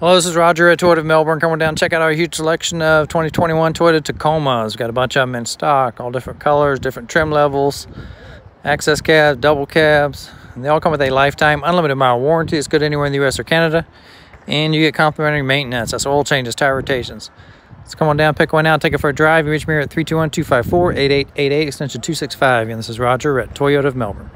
Hello, this is Roger at Toyota of Melbourne. Coming down, check out our huge selection of 2021 Toyota Tacomas. We've got a bunch of them in stock, all different colors, different trim levels, access cabs, double cabs. And they all come with a lifetime unlimited mile warranty. It's good anywhere in the US or Canada. And you get complimentary maintenance. That's oil changes, tire rotations. Let's come on down, pick one out, take it for a drive. You reach me here at 321 254 8888, extension 265. And this is Roger at Toyota of Melbourne.